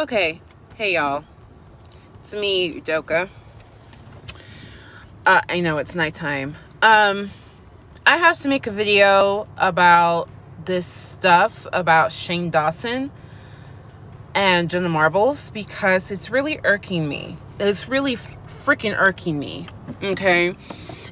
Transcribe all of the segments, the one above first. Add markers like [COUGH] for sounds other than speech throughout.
Okay, hey y'all. It's me, Udoka. Uh, I know it's nighttime. Um, I have to make a video about this stuff about Shane Dawson and Jenna Marbles because it's really irking me. It's really freaking irking me. Okay.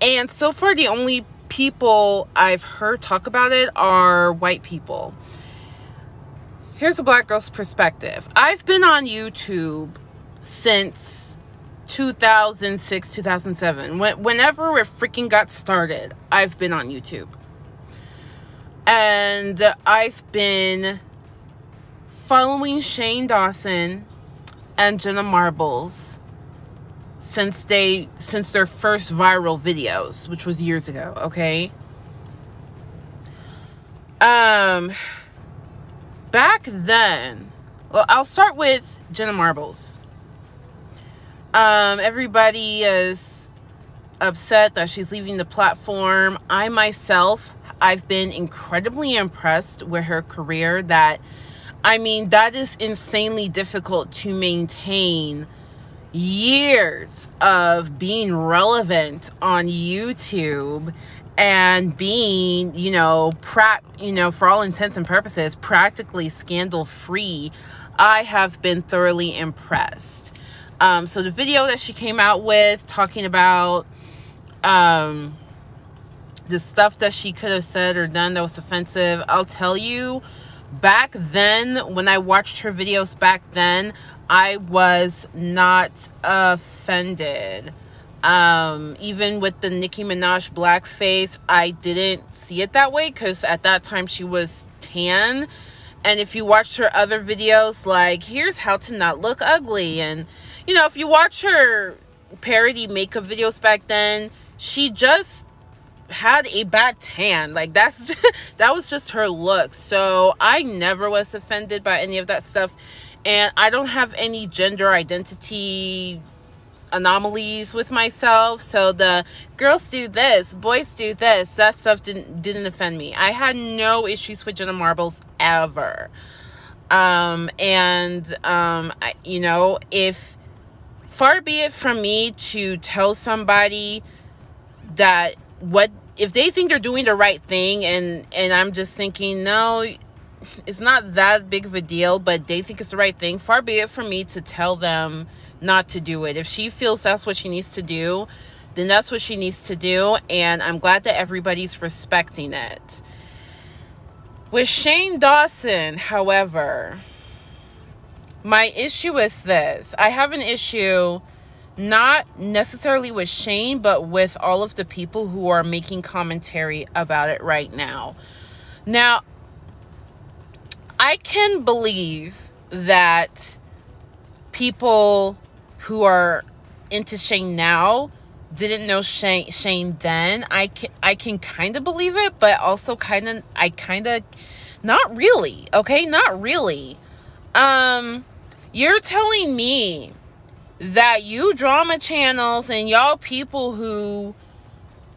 And so far, the only people I've heard talk about it are white people. Here's a black girl's perspective. I've been on YouTube since 2006, 2007. When, whenever it freaking got started, I've been on YouTube. And I've been following Shane Dawson and Jenna Marbles since they since their first viral videos, which was years ago, okay? Um back then, well, I'll start with Jenna Marbles. Um everybody is upset that she's leaving the platform. I myself I've been incredibly impressed with her career that I mean that is insanely difficult to maintain years of being relevant on YouTube and being, you know, pra- you know, for all intents and purposes, practically scandal free, I have been thoroughly impressed. Um, so the video that she came out with talking about um, the stuff that she could have said or done that was offensive, I'll tell you, back then, when I watched her videos back then, I was not offended. Um, even with the Nicki Minaj blackface, I didn't see it that way because at that time she was tan. And if you watched her other videos, like, here's how to not look ugly. And, you know, if you watch her parody makeup videos back then, she just had a bad tan like that's [LAUGHS] that was just her look so i never was offended by any of that stuff and I don't have any gender identity anomalies with myself. So the girls do this boys do this. That stuff didn't didn't offend me. I had no issues with jenna marbles ever. Um and um I, you know if far be it from me to tell somebody that what if they think they're doing the right thing and and i'm just thinking no it's not that big of a deal, but they think it's the right thing. Far be it from me to tell them not to do it. If she feels that's what she needs to do, then that's what she needs to do. And I'm glad that everybody's respecting it. With Shane Dawson, however, my issue is this I have an issue not necessarily with Shane, but with all of the people who are making commentary about it right now. Now, I can believe that people who are into Shane now didn't know Shane Shane then. I can I can kind of believe it, but also kind of I kind of not really. Okay, not really. Um you're telling me that you drama channels and y'all people who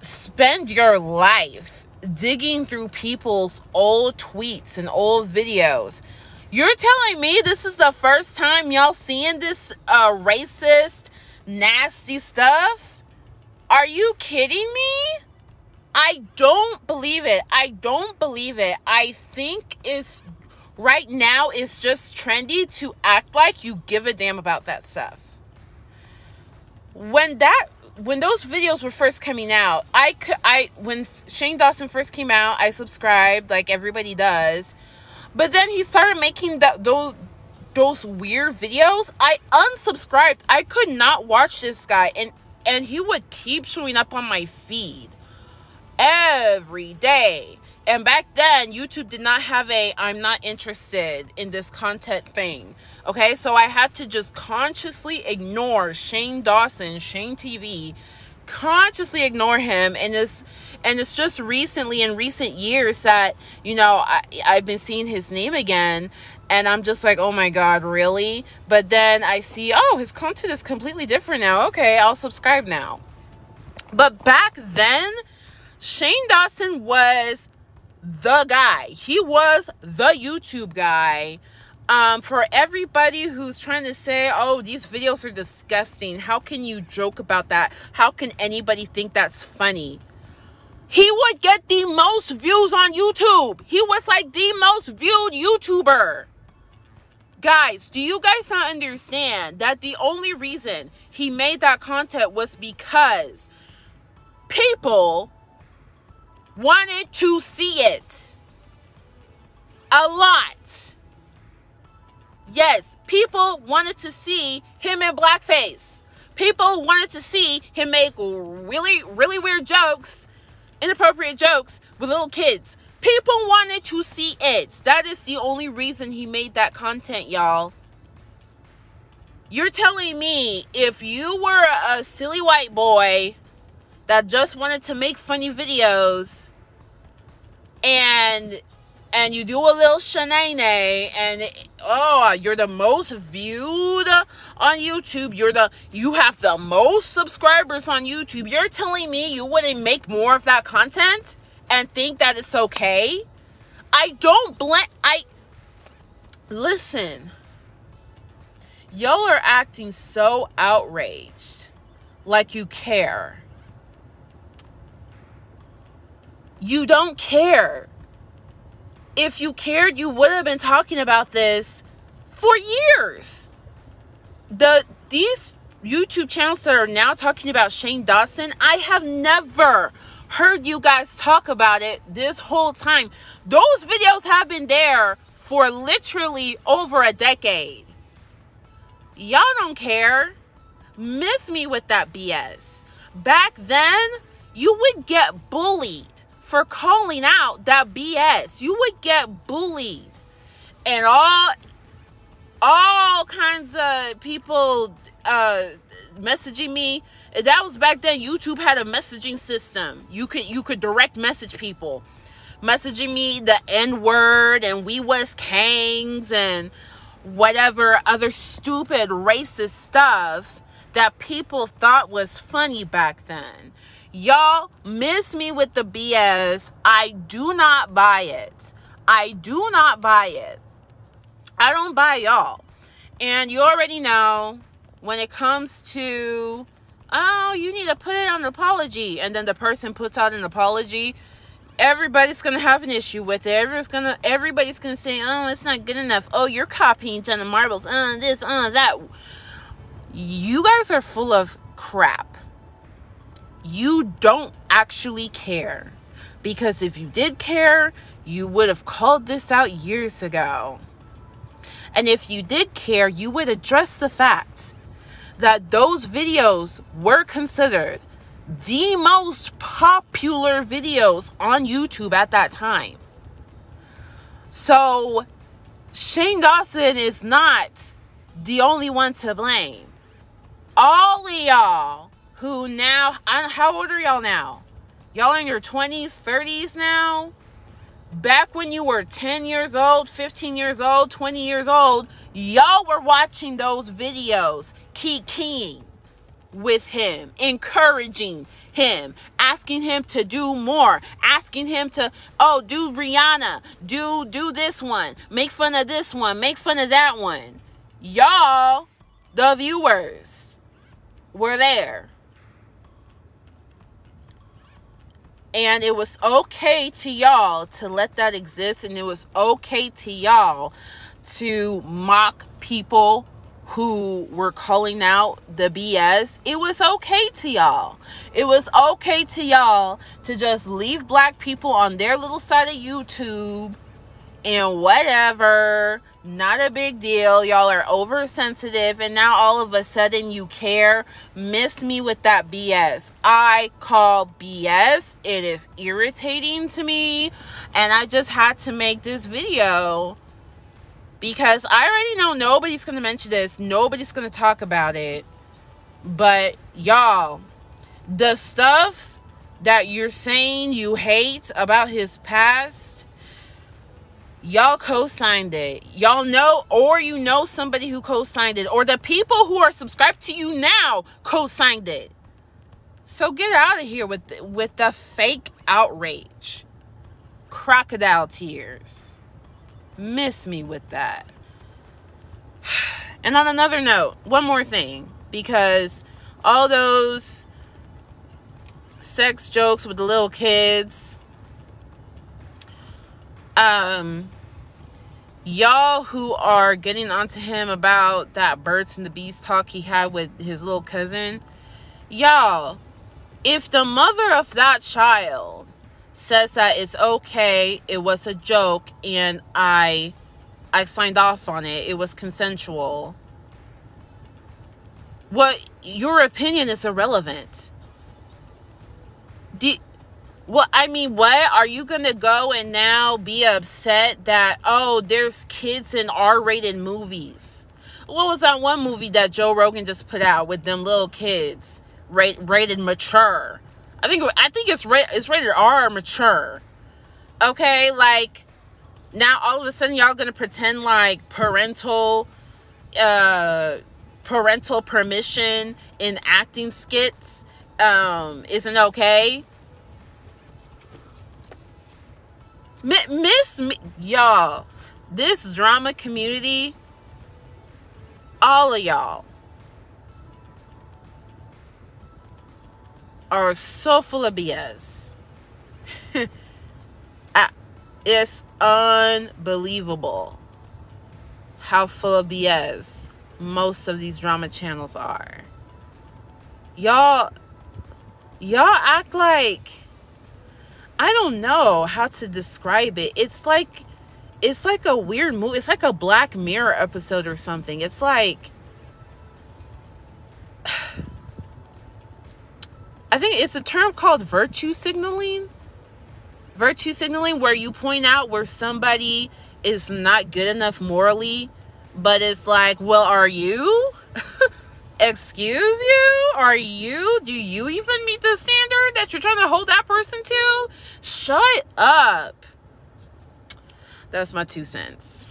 spend your life digging through people's old tweets and old videos. You're telling me this is the first time y'all seeing this uh, racist, nasty stuff? Are you kidding me? I don't believe it. I don't believe it. I think it's right now it's just trendy to act like you give a damn about that stuff. When that when those videos were first coming out, I could I when Shane Dawson first came out, I subscribed like everybody does. But then he started making that those those weird videos. I unsubscribed. I could not watch this guy and and he would keep showing up on my feed every day. And back then, YouTube did not have a I'm not interested in this content thing. Okay, so I had to just consciously ignore Shane Dawson, Shane TV, consciously ignore him. And it's and it's just recently in recent years that, you know, I, I've been seeing his name again and I'm just like, oh my God, really? But then I see, oh, his content is completely different now. Okay, I'll subscribe now. But back then, Shane Dawson was the guy. He was the YouTube guy um, for everybody who's trying to say, oh, these videos are disgusting, how can you joke about that? How can anybody think that's funny? He would get the most views on YouTube. He was like the most viewed YouTuber. Guys, do you guys not understand that the only reason he made that content was because people wanted to see it a lot. Yes, people wanted to see him in blackface. People wanted to see him make really, really weird jokes, inappropriate jokes with little kids. People wanted to see it. That is the only reason he made that content, y'all. You're telling me if you were a silly white boy that just wanted to make funny videos. And and you do a little shenane and oh you're the most viewed on youtube. You're the you have the most subscribers on youtube. You're telling me you wouldn't make more of that content and think that it's okay? I don't blame i listen. Y'all are acting so outraged. Like you care you don't care if you cared, you would have been talking about this for years. The these YouTube channels that are now talking about Shane Dawson, I have never heard you guys talk about it this whole time. Those videos have been there for literally over a decade. Y'all don't care. Miss me with that BS. Back then, you would get bullied for calling out that BS. You would get bullied and all all kinds of people uh messaging me. That was back then YouTube had a messaging system. You could you could direct message people. Messaging me the N-word and we was kangs and whatever other stupid racist stuff that people thought was funny back then. Y'all miss me with the BS. I do not buy it. I do not buy it. I don't buy y'all. And you already know when it comes to, oh, you need to put it on an apology. And then the person puts out an apology. Everybody's gonna have an issue with it. Everybody's gonna everybody's gonna say, oh, it's not good enough. Oh, you're copying Jenna Marbles. Uh, this, uh, that. You guys are full of crap you don't actually care. Because if you did care, you would have called this out years ago. And if you did care, you would address the fact that those videos were considered the most popular videos on YouTube at that time. So, Shane Dawson is not the only one to blame. All of y'all who now, how old are y'all now? Y'all in your 20s, 30s now? Back when you were 10 years old, 15 years old, 20 years old, y'all were watching those videos, keying with him, encouraging him, asking him to do more, asking him to, oh, do Rihanna, do do this one, make fun of this one, make fun of that one. Y'all, the viewers, were there And it was okay to y'all to let that exist. And it was okay to y'all to mock people who were calling out the BS. It was okay to y'all. It was okay to y'all to just leave black people on their little side of YouTube and whatever not a big deal. Y'all are oversensitive, and now all of a sudden you care. Miss me with that BS. I call BS. It is irritating to me, and I just had to make this video because I already know nobody's going to mention this, nobody's going to talk about it. But y'all, the stuff that you're saying you hate about his past y'all co-signed it. Y'all know or you know somebody who co-signed it or the people who are subscribed to you now co-signed it. So get out of here with with the fake outrage. Crocodile tears. Miss me with that. [SIGHS] And on another note, one more thing, because all those sex jokes with the little kids, um, y'all who are getting onto him about that birds and the bees talk he had with his little cousin, y'all, if the mother of that child says that it's okay, it was a joke, and I I signed off on it. It was consensual. What your opinion is irrelevant. Do, well, I mean, what are you gonna go and now be upset that oh, there's kids in R-rated movies? What was that one movie that Joe Rogan just put out with them little kids, rate, rated mature? I think I think it's ra- it's rated R mature. Okay, like now all of a sudden y'all gonna pretend like parental uh parental permission in acting skits um isn't okay miss y'all this drama community all of y'all are so full of bs [LAUGHS] it's unbelievable how full of BS most of these drama channels are. Y'all y'all act like I don't know how to describe it. It's like it's like a weird movie. It's like a Black Mirror episode or something. It's like [SIGHS] I think it's a term called virtue signaling virtue signaling where you point out where somebody is not good enough morally, but it's like, well, are you? [LAUGHS] Excuse you? Are you? Do you even meet the standard that you're trying to hold that person to? Shut up. That's my two cents.